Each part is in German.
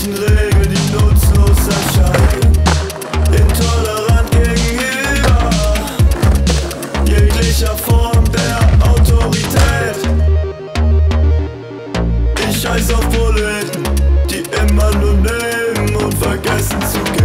Menschen lebe, die nutzlos erscheinen. Intolerant gegenüber jeglicher Form der Autorität. Ich heiße auf Proleten, die immer nur nehmen und vergessen zu gehen.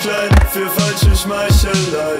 klein für falsche Schmeichelei.